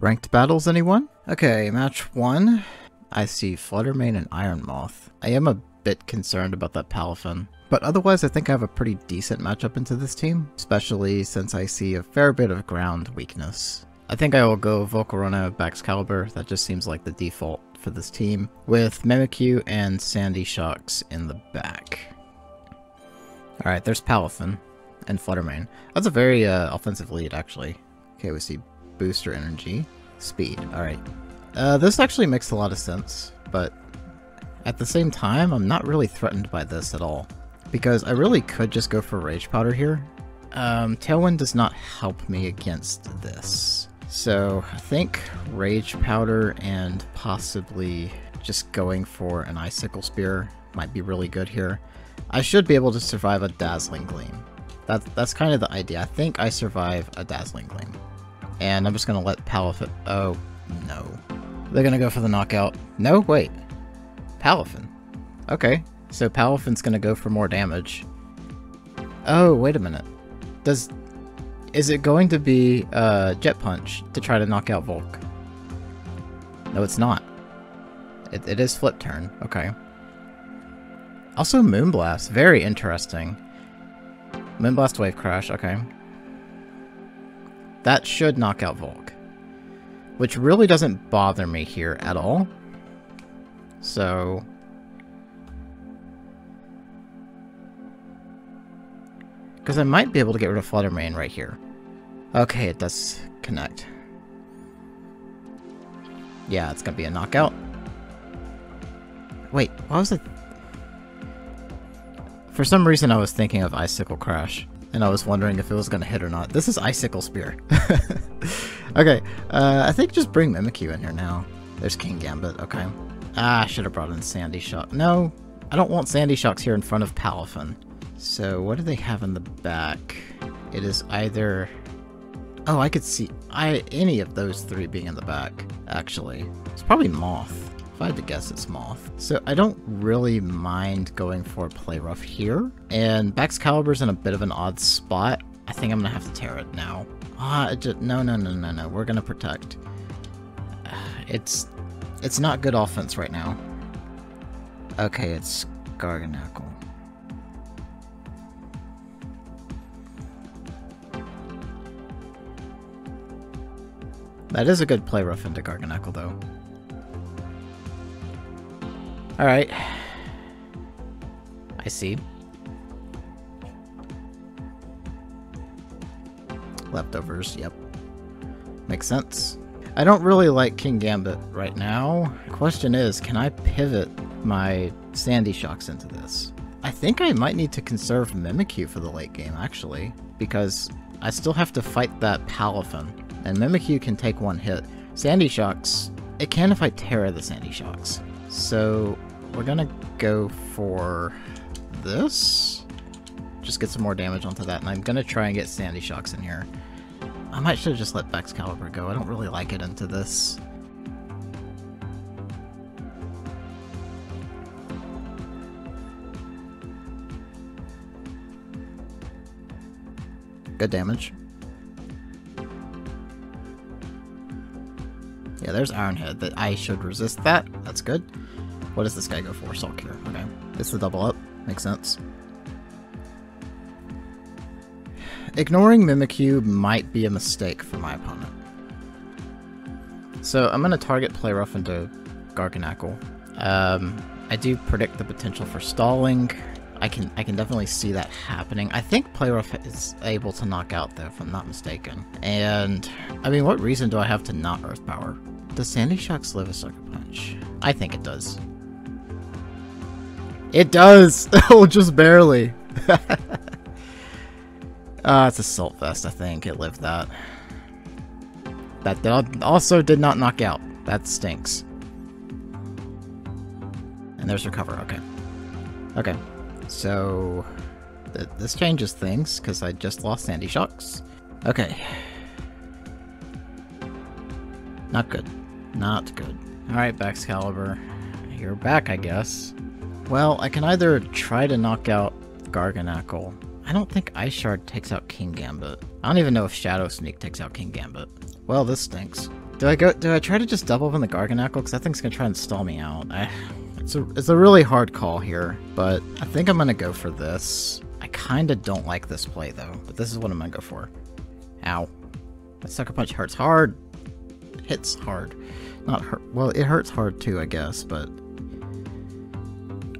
Ranked battles, anyone? Okay, match one. I see Flutter Mane and Iron Moth. I am a bit concerned about that Palafin. But otherwise, I think I have a pretty decent matchup into this team, especially since I see a fair bit of ground weakness. I think I will go Volcarona Baxcalibur, that just seems like the default for this team, with Mimikyu and Sandy Shocks in the back. Alright, there's Palafin and Flutter Mane. That's a very uh, offensive lead, actually. Okay, we see Booster Energy, Speed, alright. Uh, this actually makes a lot of sense, but at the same time, I'm not really threatened by this at all because I really could just go for Rage Powder here. Um, Tailwind does not help me against this. So I think Rage Powder and possibly just going for an Icicle Spear might be really good here. I should be able to survive a Dazzling Gleam. That, that's kind of the idea. I think I survive a Dazzling Gleam. And I'm just going to let Palafin... Oh, no. They're going to go for the knockout. No, wait. Palafin. Okay, so Palafin's gonna go for more damage. Oh, wait a minute. Does... Is it going to be uh, Jet Punch to try to knock out Volk? No, it's not. It, it is Flip Turn. Okay. Also Moonblast. Very interesting. Moonblast Wave Crash. Okay. That should knock out Volk. Which really doesn't bother me here at all. So... Because I might be able to get rid of Flutter Mane right here. Okay, it does connect. Yeah, it's gonna be a knockout. Wait, why was it? For some reason I was thinking of Icicle Crash, and I was wondering if it was gonna hit or not. This is Icicle Spear. okay, uh, I think just bring Mimikyu in here now. There's Kingambit, okay. Ah, I should have brought in Sandy Shock. No, I don't want Sandy Shocks here in front of Palafin. So what do they have in the back? It is either... Oh, I could see I any of those three being in the back, actually. It's probably Moth. If I had to guess, it's Moth. So I don't really mind going for Play Rough here. And Baxcalibur's in a bit of an odd spot. I think I'm gonna have to tear it now. Ah, it just, no, no, no, no, no. We're gonna protect. It's, it's not good offense right now. Okay, it's Garganacl. That is a good play rough into Garganacl, though. Alright. I see. Leftovers, yep. Makes sense. I don't really like Kingambit right now. Question is, can I pivot my Sandy Shocks into this? I think I might need to conserve Mimikyu for the late game, actually, because I still have to fight that Palafin and Mimikyu can take one hit. Sandy Shocks, it can if I Tera the Sandy Shocks. So we're gonna go for this. Just get some more damage onto that, and I'm gonna try and get Sandy Shocks in here. I might should have just let Baxcalibur go. I don't really like it into this. Good damage. Yeah, there's Iron Head. That I should resist that. That's good. What does this guy go for? Salt Cure. Okay. It's the double up. Makes sense. Ignoring Mimikyu might be a mistake for my opponent. So I'm going to target Play Rough into Garganacl. Um, I do predict the potential for stalling. I can I can definitely see that happening. I think Play Rough is able to knock out though, if I'm not mistaken. And I mean, what reason do I have to not Earth Power? Does Sandy Shocks live a Sucker Punch? I think it does. It does! oh, just barely. Ah, uh, it's Assault Vest, I think. It lived that. That also did not knock out. That stinks. And there's Recover, okay. Okay, so... Th this changes things, because I just lost Sandy Shocks. Okay. Not good. Not good. Alright, Baxcalibur. You're back, I guess. Well, I can either try to knock out Garganacl. I don't think Ice Shard takes out Kingambit. I don't even know if Shadow Sneak takes out Kingambit. Well, this stinks. Do I go? Do I try to just double in the Garganacl? Because think it's gonna try and stall me out. I, it's a it's a really hard call here, but I think I'm gonna go for this. I kind of don't like this play though, but this is what I'm gonna go for. Ow! That sucker punch hurts hard. It hits hard, not hurt. Well, it hurts hard too, I guess, but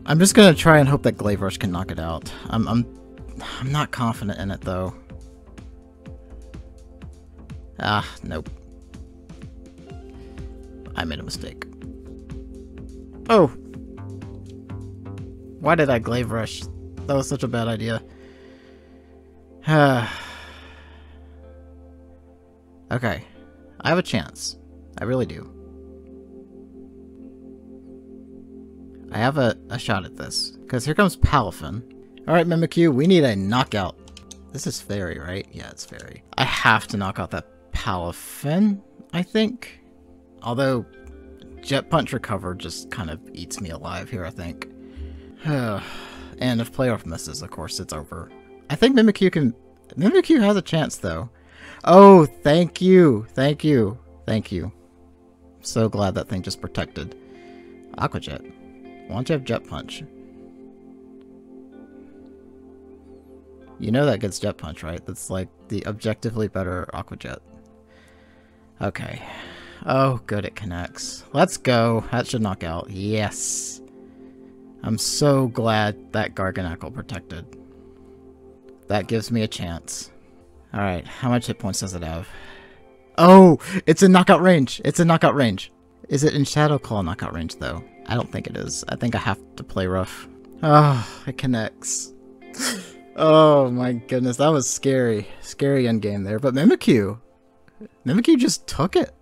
I'm just gonna try and hope that Glaive Rush can knock it out. I'm I'm I'm not confident in it though. Ah, nope. I made a mistake. Oh! Why did I Glaive Rush? That was such a bad idea. okay. I have a chance. I really do. I have a, a shot at this. Because here comes Palafin. Alright, Mimikyu, we need a knockout. This is Fairy, right? Yeah, it's Fairy. I have to knock out that Palafin, I think. Although, Jet Punch Recover just kind of eats me alive here, I think. and if Play Rough misses, of course, it's over. I think Mimikyu can... Mimikyu has a chance, though. Oh, thank you. Thank you. Thank you. So glad that thing just protected. Aqua Why don't you have Jet Punch? You know that gets Jet Punch, right? That's like the objectively better Aqua Jet. Okay. Oh, good, it connects. Let's go. That should knock out. Yes. I'm so glad that Garganacl protected. That gives me a chance. Alright, how much hit points does it have? Oh, it's in knockout range. It's in knockout range. Is it in Shadow Claw knockout range, though? I don't think it is. I think I have to play rough. Oh, it connects. oh my goodness, that was scary. Scary endgame there. But Mimikyu, Mimikyu just took it.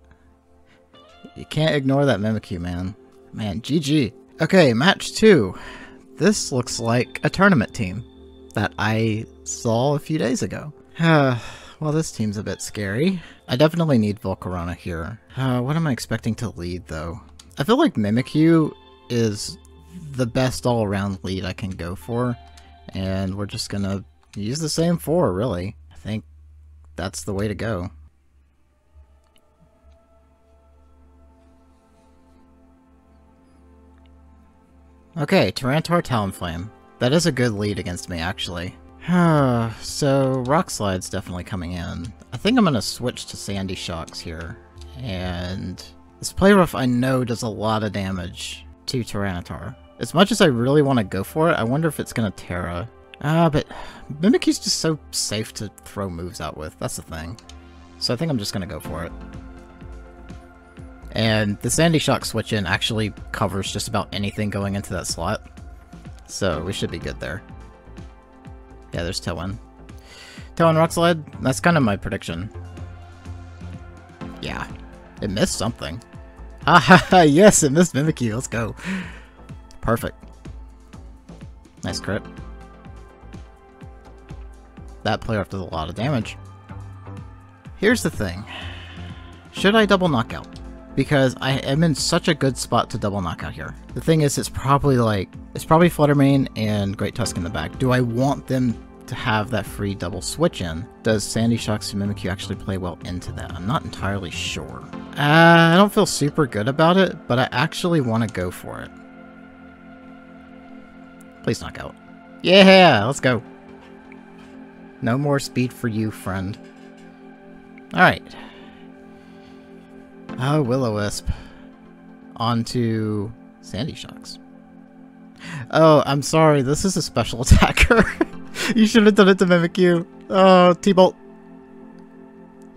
You can't ignore that Mimikyu, man. Man, GG. Okay, match two. This looks like a tournament team that I saw a few days ago. well, this team's a bit scary. I definitely need Volcarona here. Uh, what am I expecting to lead, though? I feel like Mimikyu is the best all-around lead I can go for, and we're just gonna use the same four, really. I think that's the way to go. Okay, Tyranitar Talonflame. That is a good lead against me, actually. so, Rock Slide's definitely coming in. I think I'm to switch to Sandy Shocks here. And this Play Rough I know does a lot of damage to Tyranitar. As much as I really want to go for it, I wonder if it's going to Tera. Ah, uh, but Mimikyu's just so safe to throw moves out with. That's the thing. So I think I'm just going to go for it. And the Sandy Shock switch in actually covers just about anything going into that slot. So we should be good there. Yeah, there's Tailwind. Tailwind Rock Slide, that's kind of my prediction. Yeah, it missed something. Ah, ha ha! yes, it missed Mimikyu, let's go. Perfect. Nice crit. That player does a lot of damage. Here's the thing. Should I double knockout? because I am in such a good spot to double knockout here. The thing is, it's probably like, it's probably Flutter Mane and Great Tusk in the back. Do I want them to have that free double switch in? Does Sandy Shocks and Mimikyu actually play well into that? I'm not entirely sure. Uh, I don't feel super good about it, but I actually want to go for it. Please knock out. Yeah, let's go. No more speed for you, friend. Alright. Oh, Will-O-Wisp. On to Sandy Shocks. Oh, I'm sorry. This is a special attacker. you should have done it to Mimikyu. Oh, T-Bolt.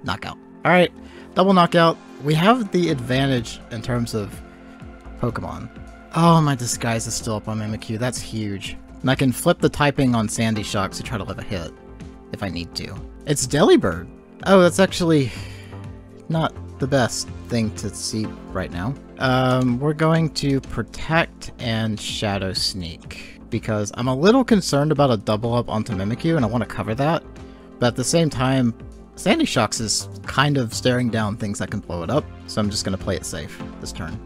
Knockout. Alright, double knockout. We have the advantage in terms of Pokemon. Oh, my disguise is still up on Mimikyu. That's huge. And I can flip the typing on Sandy Shocks to try to live a hit, if I need to. It's Delibird. Oh, that's actually not the best thing to see right now. Um, we're going to Protect and Shadow Sneak, because I'm a little concerned about a double up onto Mimikyu, and I want to cover that. But at the same time, Sandy Shocks is kind of staring down things that can blow it up, so I'm just going to play it safe this turn.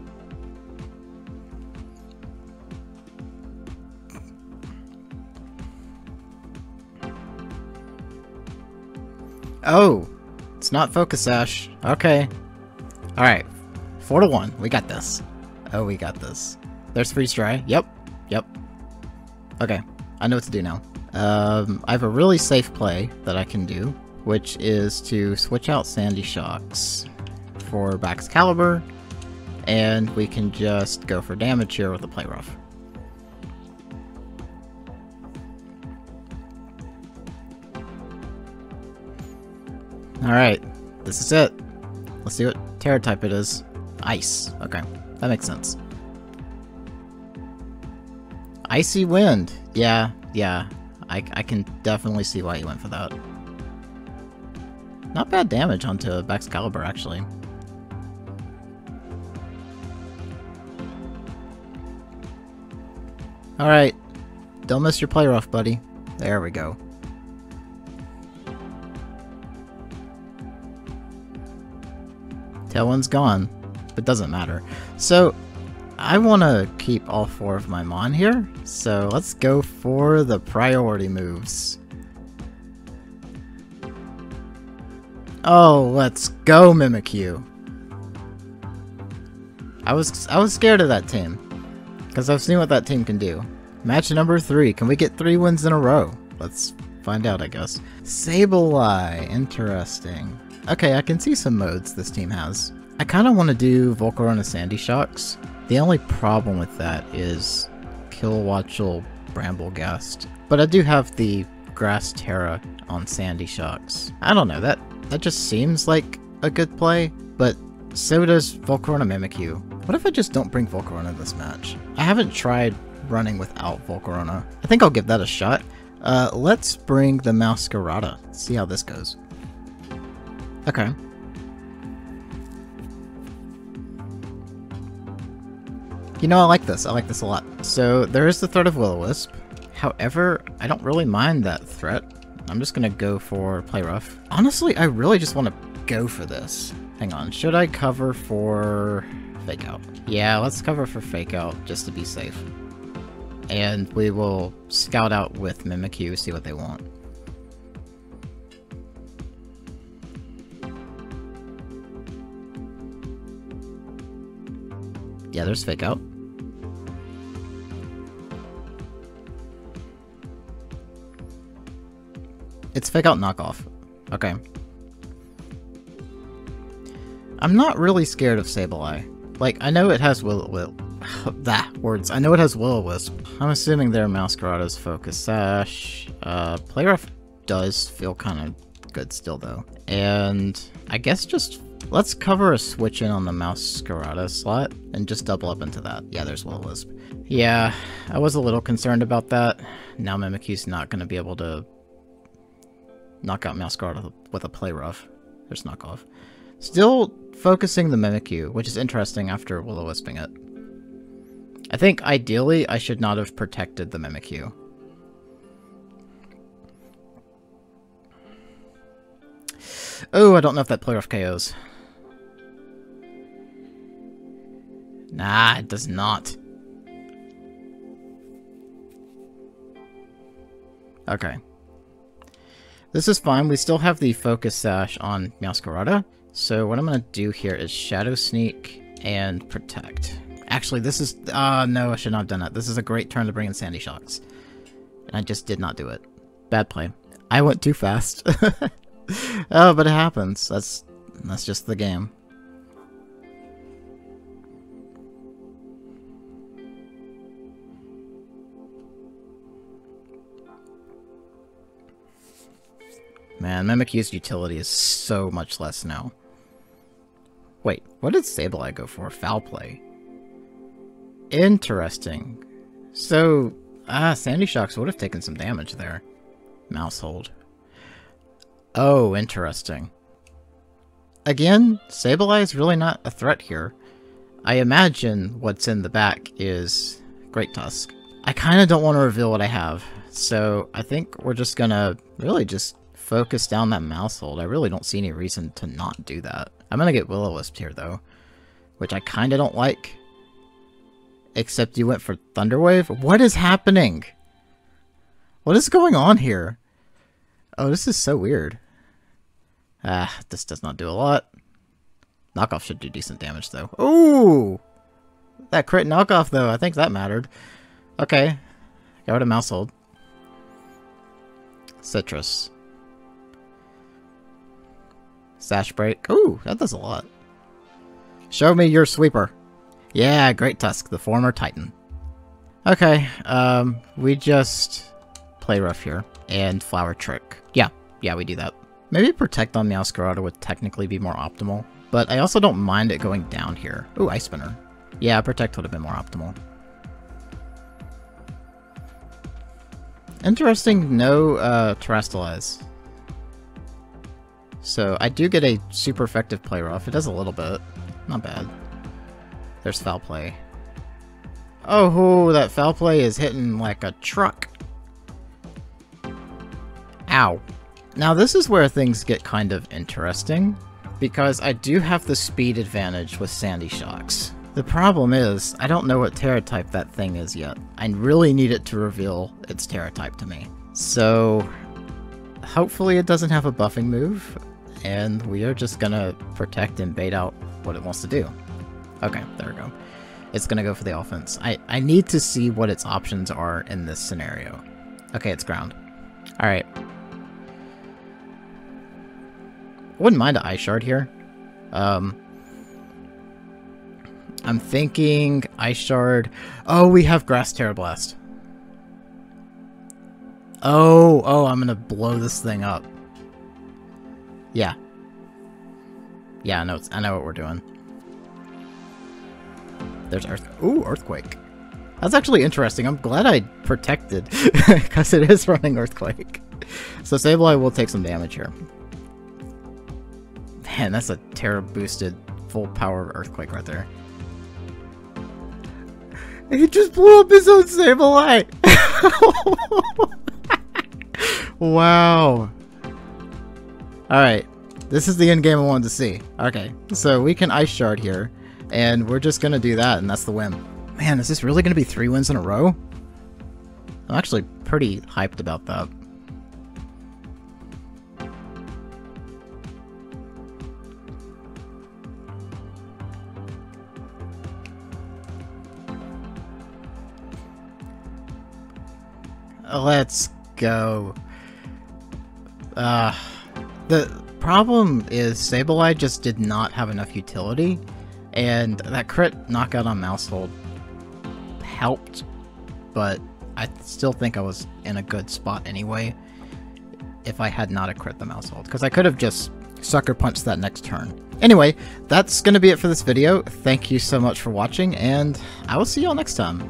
Oh, it's not Focus Sash. Okay, Alright. Four to one. We got this. Oh, we got this. There's freeze dry. Yep. Yep. Okay. I know what to do now. Um, I have a really safe play that I can do, which is to switch out Sandy Shocks for Baxcalibur, and we can just go for damage here with the Play Rough. Alright, this is it. Let's see what Tera type it is. Ice. Okay, that makes sense. Icy Wind. Yeah, yeah. I, I can definitely see why you went for that. Not bad damage onto Baxcalibur, actually. Alright. Don't miss your play rough, buddy. There we go. Tailwind's gone, but doesn't matter. So, I want to keep all four of my Mon here, so let's go for the priority moves. Oh, let's go, Mimikyu. I was I was scared of that team. Because I've seen what that team can do. Match number three. Can we get three wins in a row? Let's find out, I guess. Sableye. Interesting. Okay, I can see some modes this team has. I kind of want to do Volcarona Sandy Shocks. The only problem with that is Kilowattrel Brambleghast. But I do have the Grass Tera on Sandy Shocks. I don't know, that, that just seems like a good play, but so does Volcarona Mimikyu. What if I just don't bring Volcarona this match? I haven't tried running without Volcarona. I think I'll give that a shot. Uh, let's bring the Meowscarada. See how this goes. Okay. You know, I like this. I like this a lot. So, there is the threat of Will-O-Wisp. However, I don't really mind that threat. I'm just gonna go for Play Rough. Honestly, I really just want to go for this. Hang on, should I cover for Fake Out? Yeah, let's cover for Fake Out, just to be safe. And we will scout out with Mimikyu, see what they want. Yeah, there's Fake Out. It's Fake Out Knockoff. Okay. I'm not really scared of Sableye. Like, I know it has Will Will that words. I know it has Will-O-Wisp. I'm assuming their Meowscarada's Focus Sash. Uh, Play Rough does feel kind of good still though. And I guess just let's cover a switch in on the Meowscarada slot and just double up into that. Yeah, there's Will-O-Wisp. Yeah, I was a little concerned about that. Now Mimikyu's not going to be able to knock out Meowscarada with a Play Rough. There's knockoff. Still focusing the Mimikyu, which is interesting after Will-O-Wisping it. I think ideally I should not have protected the Mimikyu. Oh, I don't know if that Play Rough KOs. Nah, it does not. Okay. This is fine. We still have the Focus Sash on Meowscarada. So what I'm going to do here is Shadow Sneak and Protect. Actually, this is... Uh, no, I should not have done that. This is a great turn to bring in Sandy Shocks. And I just did not do it. Bad play. I went too fast. oh, but it happens. That's that's just the game. Man, Mimikyu's utility is so much less now. Wait, what did Sableye go for? Foul play. Interesting. So, ah, Sandy Shocks would have taken some damage there. Maushold. Oh, interesting. Again, Sableye is really not a threat here. I imagine what's in the back is Great Tusk. I kind of don't want to reveal what I have, so I think we're just gonna really just focus down that Maushold. I really don't see any reason to not do that. I'm gonna get Will-O-Wisp here, though, which I kind of don't like. Except you went for Thunder Wave? What is happening? What is going on here? Oh, this is so weird. Ah, this does not do a lot. Knockoff should do decent damage, though. Ooh! That crit knockoff, though, I think that mattered. Okay. Go to Maushold. Sitrus. Sash Break. Ooh, that does a lot. Show me your sweeper. Yeah, Great Tusk, the former Titan. Okay, um, we just play rough here and flower trick. Yeah, yeah, we do that. Maybe protect on Meowscarada would technically be more optimal, but I also don't mind it going down here. Ooh, Ice Spinner. Yeah, protect would have been more optimal. Interesting, no uh, Terastallize. So I do get a super effective play rough. It does a little bit. Not bad. There's foul play. Oh, that foul play is hitting like a truck. Ow. Now this is where things get kind of interesting, because I do have the speed advantage with Sandy Shocks. The problem is, I don't know what Tera type that thing is yet. I really need it to reveal its Tera type to me. So, hopefully it doesn't have a buffing move, and we are just gonna protect and bait out what it wants to do. Okay, there we go. It's gonna go for the offense. I, I need to see what its options are in this scenario. Okay, it's ground. Alright. Wouldn't mind an Ice Shard here. Um, I'm thinking Ice Shard. Oh, we have Grass Tera Blast. Oh, oh, I'm gonna blow this thing up. Yeah. Yeah, I know, I know what we're doing. There's Earth. Ooh, Earthquake. That's actually interesting. I'm glad I protected, because it is running Earthquake. So Sableye will take some damage here. Man, that's a Tera boosted full power Earthquake right there. He just blew up his own Sableye! wow. Alright. This is the end game I wanted to see. Okay, so we can Ice Shard here. And we're just gonna do that, and that's the win. Man, is this really gonna be three wins in a row? I'm actually pretty hyped about that. Let's go. Uh, the problem is Sableye just did not have enough utility and that crit knockout on Maushold helped, but I still think I was in a good spot anyway if I had not a crit the Maushold, because I could have just sucker punched that next turn. Anyway, that's going to be it for this video. Thank you so much for watching, and I will see you all next time.